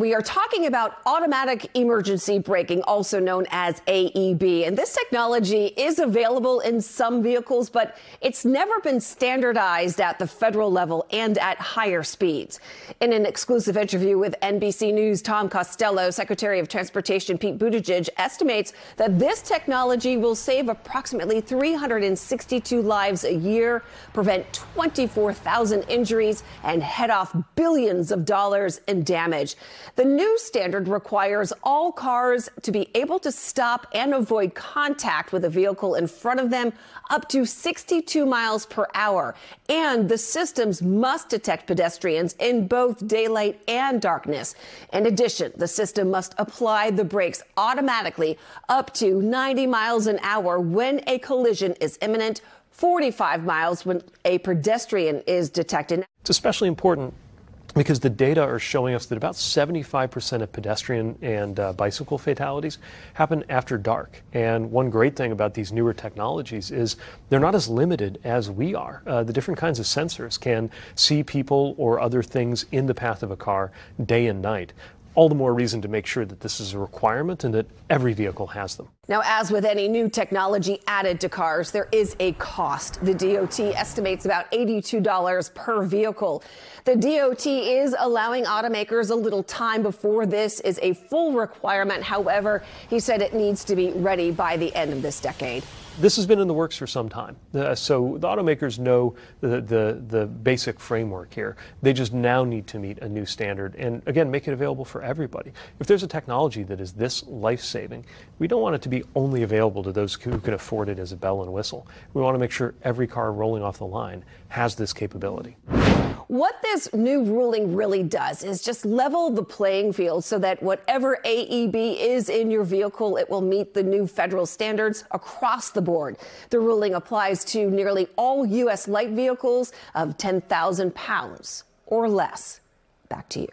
we are talking about automatic emergency braking, also known as AEB. And this technology is available in some vehicles, but it's never been standardized at the federal level and at higher speeds. In an exclusive interview with NBC News, Tom Costello, Secretary of Transportation Pete Buttigieg, estimates that this technology will save approximately 362 lives a year, prevent 24,000 injuries, and head off billions of dollars in damage. The new standard requires all cars to be able to stop and avoid contact with a vehicle in front of them up to 62 miles per hour. And the systems must detect pedestrians in both daylight and darkness. In addition, the system must apply the brakes automatically up to 90 miles an hour when a collision is imminent, 45 miles when a pedestrian is detected. It's especially important because the data are showing us that about 75% of pedestrian and uh, bicycle fatalities happen after dark. And one great thing about these newer technologies is they're not as limited as we are. Uh, the different kinds of sensors can see people or other things in the path of a car day and night all the more reason to make sure that this is a requirement and that every vehicle has them. Now, as with any new technology added to cars, there is a cost. The DOT estimates about $82 per vehicle. The DOT is allowing automakers a little time before this is a full requirement. However, he said it needs to be ready by the end of this decade. This has been in the works for some time. Uh, so the automakers know the, the, the, basic framework here. They just now need to meet a new standard and, again, make it available for everybody. If there's a technology that is this life saving, we don't want it to be only available to those who can afford it as a bell and whistle. We want to make sure every car rolling off the line has this capability. What this new ruling really does is just level the playing field so that whatever AEB is in your vehicle, it will meet the new federal standards across the board. The ruling applies to nearly all U.S. light vehicles of 10,000 pounds or less. Back to you.